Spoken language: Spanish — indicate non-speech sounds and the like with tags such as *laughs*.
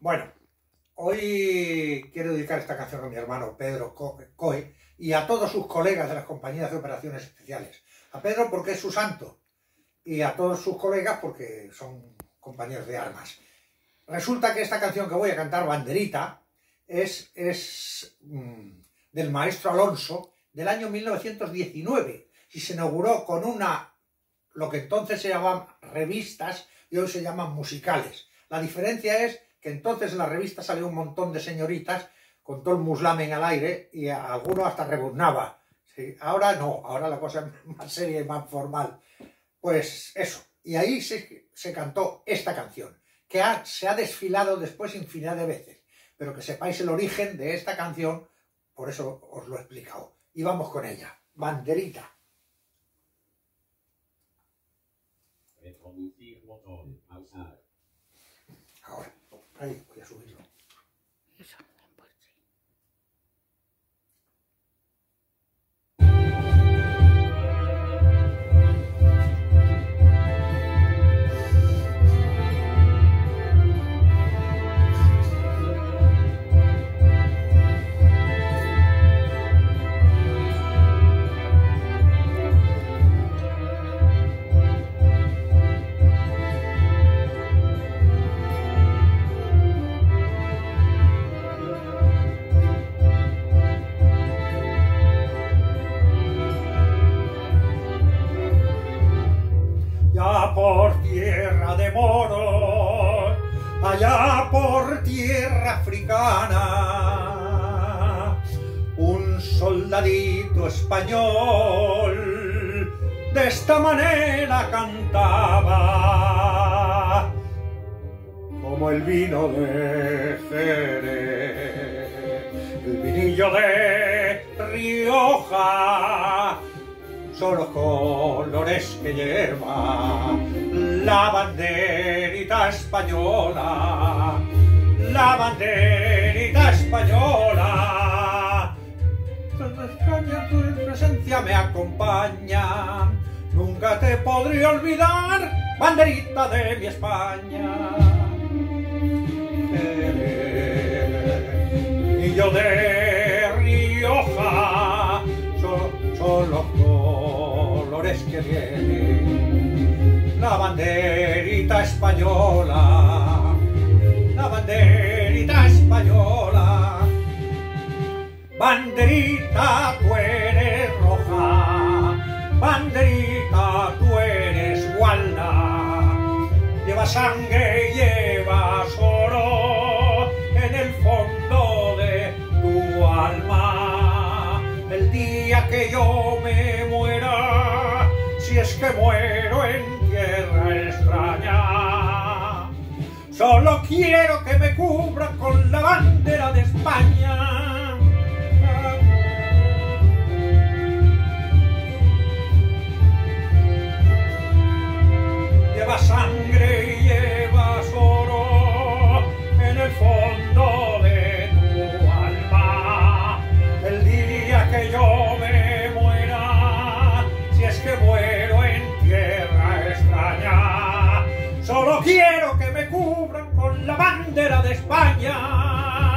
Bueno, hoy quiero dedicar esta canción a mi hermano Pedro Coe y a todos sus colegas de las compañías de operaciones especiales. A Pedro porque es su santo y a todos sus colegas porque son compañeros de armas. Resulta que esta canción que voy a cantar, Banderita, es, es mm, del maestro Alonso del año 1919 y se inauguró con una, lo que entonces se llamaban revistas y hoy se llaman musicales. La diferencia es que entonces en la revista salió un montón de señoritas con todo el muslamen al aire y a alguno hasta rebuznaba. Ahora no, ahora la cosa es *laughs* más seria y más formal. Pues eso, y ahí se, se cantó esta canción, que se ha desfilado después infinidad de veces, pero que sepáis el origen de esta canción, por eso os lo he explicado. Y vamos con ella, banderita. Ahora, ahí voy a subirlo. allá por tierra africana, un soldadito español de esta manera cantaba, como el vino de Jerez, el vinillo de Rioja, son los colores que lleva la banderita española, la banderita española. España tu presencia me acompaña, nunca te podré olvidar, banderita de mi España. Y yo de Rioja son, los colores que la banderita española, la banderita española. Banderita, tú eres roja, banderita, tú eres gualda, lleva sangre llevas oro en el fondo de tu alma. El día que yo me muera, si es que muero Solo quiero que me cubra con la bandera de España. Lleva sangre bandera de España.